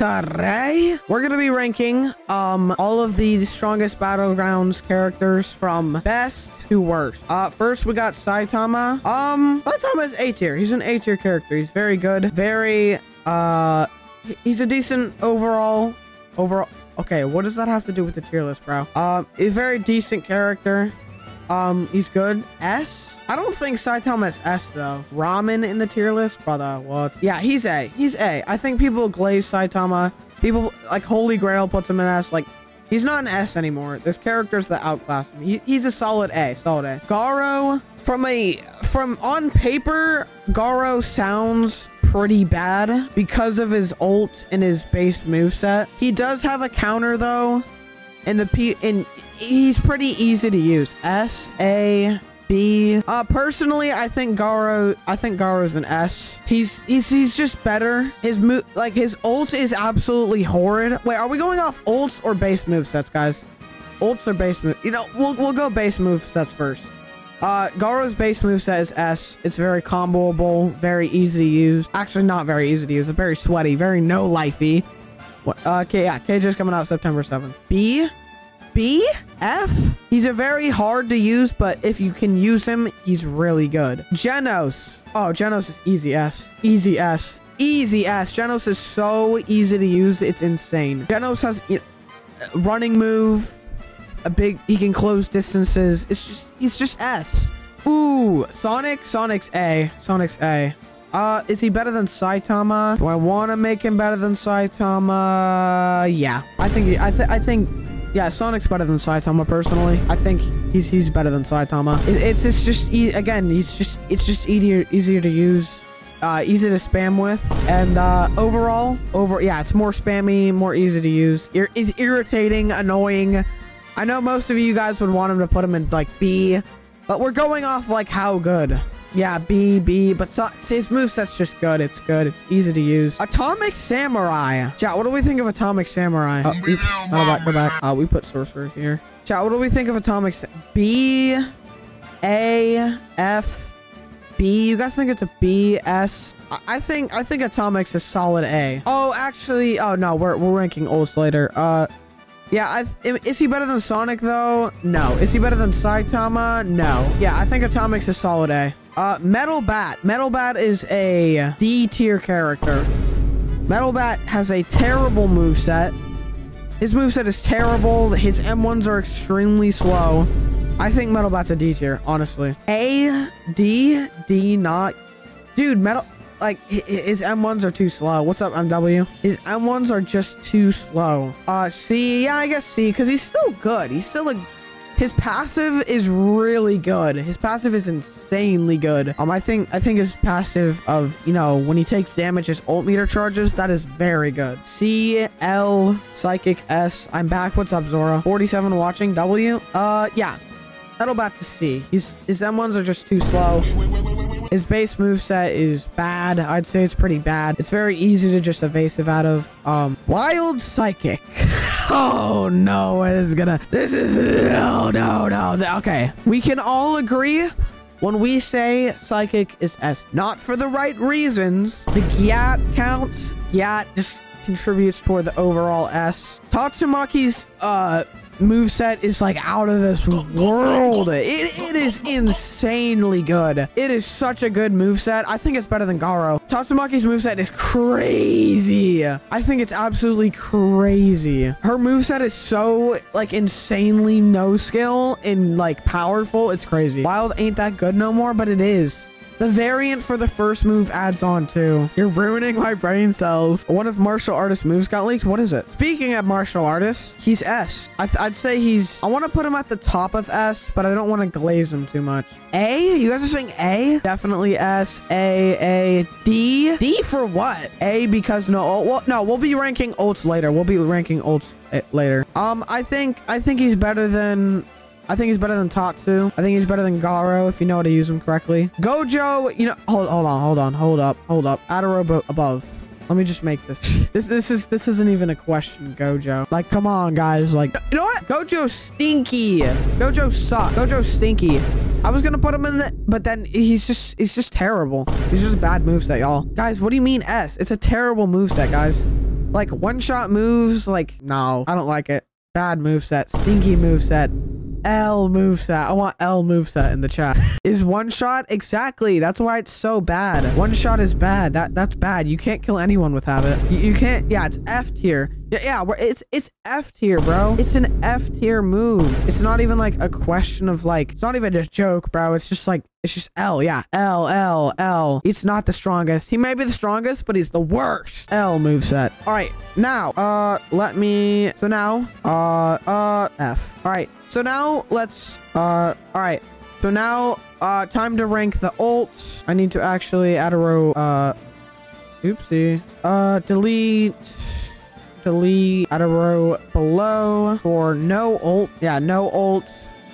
Today, we're gonna be ranking um all of the strongest battlegrounds characters from best to worst. Uh, first we got Saitama. Um, Saitama is A tier. He's an A tier character. He's very good. Very uh, he's a decent overall. Overall, okay. What does that have to do with the tier list, bro? Um, he's a very decent character. Um, he's good. S. I don't think Saitama is S though. Ramen in the tier list, brother. What? Yeah, he's A. He's A. I think people glaze Saitama. People like Holy Grail puts him in S. Like, he's not an S anymore. There's characters that outclass. He, he's a solid A. Solid A. Garo, from a from on paper, Garo sounds pretty bad because of his ult and his base moveset. He does have a counter though and the P and he's pretty easy to use. S A B. Uh, personally, I think Garo. I think Garo's an S. He's he's he's just better. His move, like his ult, is absolutely horrid. Wait, are we going off ults or base move sets, guys? Ults or base move? You know, we'll we'll go base move sets first. Uh, Garo's base moveset is S. It's very comboable, very easy to use. Actually, not very easy to use. Very sweaty, very no lifey. What? Uh, okay, yeah, KJ's coming out September 7th. B? B? F? He's a very hard to use, but if you can use him, he's really good. Genos. Oh, Genos is easy S. Easy S. Easy S. Genos is so easy to use. It's insane. Genos has you know, running move, a big, he can close distances. It's just, he's just S. Ooh, Sonic. Sonic's A. Sonic's A. Uh, is he better than Saitama? Do I want to make him better than Saitama? Yeah, I think, he, I, th I think, yeah, Sonic's better than Saitama personally. I think he's he's better than Saitama. It, it's it's just again, he's just it's just easier easier to use. Uh, easy to spam with and uh overall over yeah it's more spammy more easy to use Ir is irritating annoying i know most of you guys would want him to put him in like b but we're going off like how good yeah, B, B, but so, his moveset's just good. It's good. It's easy to use. Atomic Samurai. Chat, what do we think of Atomic Samurai? Oh, oops. Go back, go back. Uh, we put Sorcerer here. Chat, what do we think of Atomic Sa B, A, F, B. You guys think it's a B, S? I- I think I think Atomic's a solid A. Oh, actually, oh no, we're we're ranking ults later. Uh, yeah, I th- is he better than Sonic though? No. Is he better than Saitama? No. Yeah, I think Atomic's a solid A. Uh, Metal Bat. Metal Bat is a D tier character. Metal Bat has a terrible moveset. His moveset is terrible. His M1s are extremely slow. I think Metal Bat's a D tier, honestly. A, D, D not. Dude, Metal... Like, hi- hi- his M1s are too slow. What's up, MW? His M1s are just too slow. Uh, C. Yeah, I guess C, because he's still good. He's still a... His passive is really good. His passive is insanely good. Um, I think I think his passive of you know when he takes damage, his ult meter charges. That is very good. C L Psychic S. I'm back. What's up, Zora? 47 watching. W. Uh, yeah. Metal Bat to C. He's his M1s are just too slow. His base moveset is bad. I'd say it's pretty bad. It's very easy to just evasive out of. Um, Wild Psychic. oh no, this is gonna. This is no, no, no. Okay, we can all agree when we say Psychic is S, not for the right reasons. The Gyat counts. Gyat just contributes toward the overall S. Tatsumaki's uh moveset is like out of this world. It, it is insanely good. It is such a good moveset. I think it's better than Garo. Tatsumaki's moveset is crazy. I think it's absolutely crazy. Her moveset is so like insanely no skill and like powerful. It's crazy. Wild ain't that good no more, but it is. The variant for the first move adds on too. You're ruining my brain cells. One of martial artist moves got leaked. What is it? Speaking of martial artists, he's S. I I'd say he's. I want to put him at the top of S, but I don't want to glaze him too much. A? You guys are saying A? Definitely S. A. A. D. D for what? A because no. Oh, well, no. We'll be ranking ults later. We'll be ranking ults eh, later. Um, I think I think he's better than I think he's better than Tatsu. I think he's better than Garo if you know how to use him correctly. Gojo, you know, hold, hold on, hold on, hold up, hold up. Adoro above. Let me just make this. This this is this isn't even a question, Gojo. Like, come on, guys. Like, you know what? Gojo stinky. Gojo suck. Gojo stinky. I was gonna put him in the, but then he's just he's just terrible. He's just a bad moveset, y'all. Guys, what do you mean S? It's a terrible moveset, guys. Like one-shot moves, like, no, I don't like it. Bad moveset. Stinky moveset. L moveset. I want L moveset in the chat. is one shot? Exactly. That's why it's so bad. One shot is bad. That That's bad. You can't kill anyone with habit. You, you can't. Yeah, it's F tier. Yeah, yeah, it's it's F tier, bro. It's an F tier move. It's not even like a question of like, it's not even a joke, bro. It's just like, it's just L. Yeah, L, L, L. It's not the strongest. He may be the strongest, but he's the worst. L moveset. All right, now, uh, let me, so now, uh, uh, F. All right, so now let's, uh, all right. So now, uh, time to rank the ults. I need to actually add a row, uh, oopsie. Uh, delete delete add a row below for no ult. Yeah, no ult.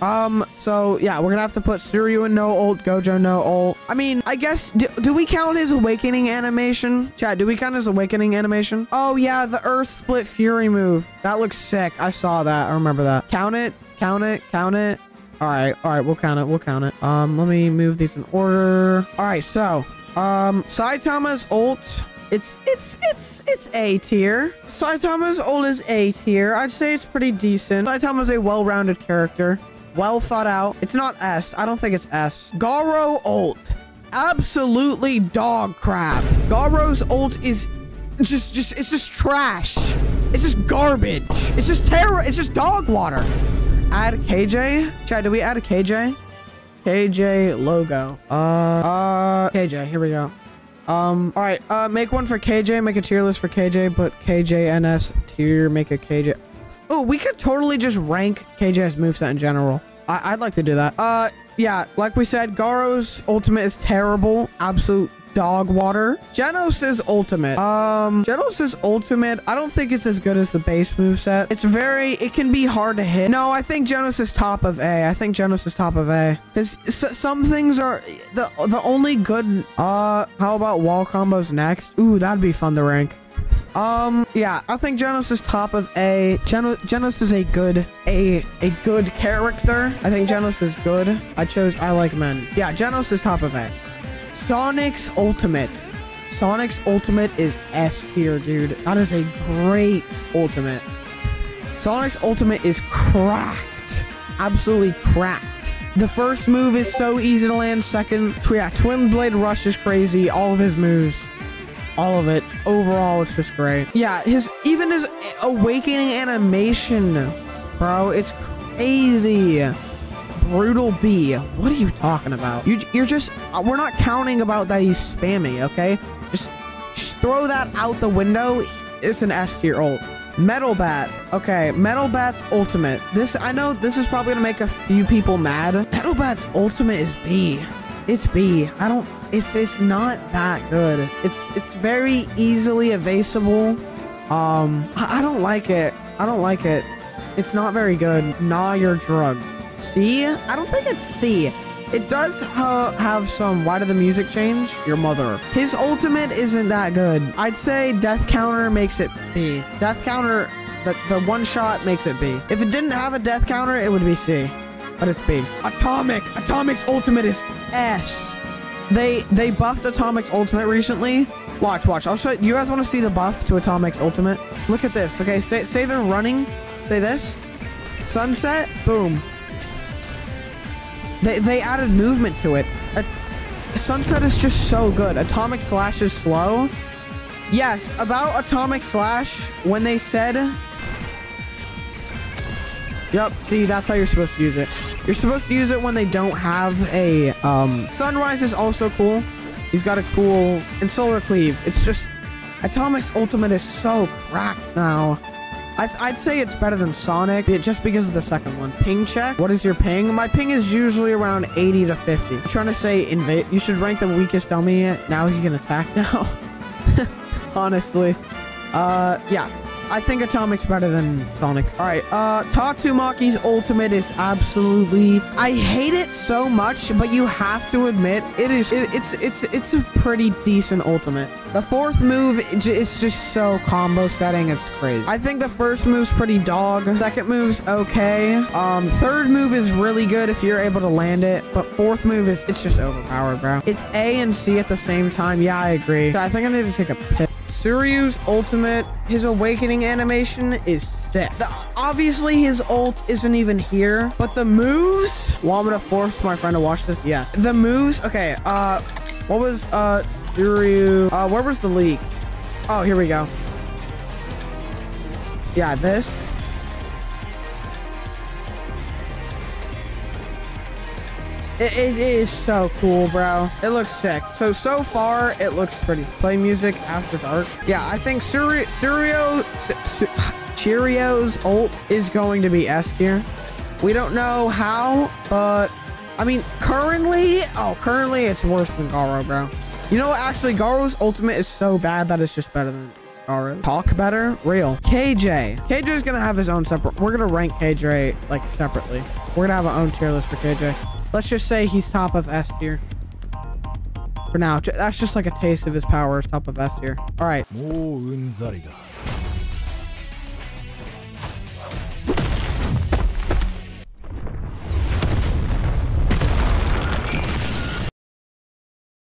Um, so yeah, we're gonna have to put Suiryu in no ult, Gojo no ult. I mean, I guess, do, do we count his awakening animation? Chat, do we count his awakening animation? Oh yeah, the earth split fury move. That looks sick. I saw that. I remember that. Count it, count it, count it. All right, all right, we'll count it, we'll count it. Um, let me move these in order. All right, so, um, Saitama's ult it's it's it's it's A tier. Saitama's is A tier. I'd say it's pretty decent. Saitama's a well-rounded character. Well thought out. It's not S. I don't think it's S. Garo ult. Absolutely dog crap. Garo's ult is just just it's just trash. It's just garbage. It's just terror. It's just dog water. Add KJ. Chad, do we add a KJ? KJ logo. Uh, uh, KJ. Here we go. Um, all right, uh, make one for KJ, make a tier list for KJ, but KJNS tier, make a KJ. Oh, we could totally just rank KJ's moveset in general. I I'd like to do that. Uh, yeah, like we said, Garo's ultimate is terrible. Absolute dog water. Genos' ultimate. Um, Genos' ultimate, I don't think it's as good as the base move set. It's very, it can be hard to hit. No, I think Genos is top of A. I think Genos is top of A. Because some things are, the, the only good, uh, how about wall combos next? Ooh, that'd be fun to rank. Um, yeah, I think Genos is top of A. Genos, Genos is a good, a, a good character. I think Genos is good. I chose I Like Men. Yeah, Genos is top of A. Sonic's Ultimate. Sonic's Ultimate is S tier, dude. That is a great ultimate. Sonic's Ultimate is cracked. Absolutely cracked. The first move is so easy to land. Second, yeah, Twin Blade Rush is crazy. All of his moves. All of it. Overall, it's just great. Yeah, his even his awakening animation, bro, it's crazy. Brutal B. What are you talking about? You, you're just... Uh, we're not counting about that he's spammy, okay? Just, just throw that out the window. It's an S tier ult. Metal Bat. Okay, Metal Bat's ultimate. This, I know this is probably gonna make a few people mad. Metal Bat's ultimate is B. It's B. I don't, it's, it's not that good. It's, it's very easily evasible. Um, I, I don't like it. I don't like it. It's not very good. Nah, you're drugged. C? I don't think it's C. It does ha have some why did the music change? Your mother. His ultimate isn't that good. I'd say death counter makes it B. Death counter, the, the one shot makes it B. If it didn't have a death counter, it would be C. But it's B. Atomic. Atomic's ultimate is S. They they buffed Atomic's ultimate recently. Watch, watch. I'll show you. You guys want to see the buff to Atomic's ultimate? Look at this. Okay, say, say they're running. Say this. Sunset. Boom. They, they added movement to it. Sunset is just so good. Atomic Slash is slow. Yes, about Atomic Slash, when they said... Yep, see, that's how you're supposed to use it. You're supposed to use it when they don't have a... Um, Sunrise is also cool. He's got a cool... And Solar Cleave. It's just... Atomic's ultimate is so cracked now. I would say it's better than Sonic just because of the second one. Ping check. What is your ping? My ping is usually around 80 to 50. I'm trying to say invade. You should rank the weakest dummy. Now he can attack now. Honestly. Uh, yeah. I think Atomic's better than Sonic. All right, uh, Tatsumaki's ultimate is absolutely... I hate it so much, but you have to admit, it is... It, it's it's it's a pretty decent ultimate. The fourth move is just so combo setting, it's crazy. I think the first move's pretty dog. Second move's okay. Um, third move is really good if you're able to land it, but fourth move is... It's just overpowered, bro. It's A and C at the same time. Yeah, I agree. I think I need to take a piss. Suiryu's ultimate, his awakening animation is sick. The, obviously, his ult isn't even here, but the moves. I'm gonna force my friend to watch this. Yeah, the moves. Okay. Uh, what was uh Suiryu? Uh, where was the leak? Oh, here we go. Yeah, this. It, it is so cool, bro. It looks sick. So, so far, it looks pretty. Play music after dark. Yeah, I think Suiryu, Cheerios ult is going to be S tier. We don't know how, but I mean, currently, oh, currently it's worse than Garo, bro. You know what? Actually, Garo's ultimate is so bad that it's just better than Garo. Talk better? Real. KJ. KJ is going to have his own separate. We're going to rank KJ like separately. We're going to have our own tier list for KJ. Let's just say he's top of S tier. For now. That's just like a taste of his powers, top of S tier. All right.